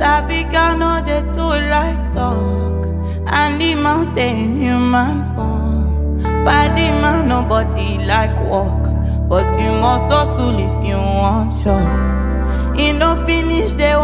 Sabi girl know they too like talk, and the man stay in human form. Body man nobody like walk, but you must hustle if you want chop. E no finish the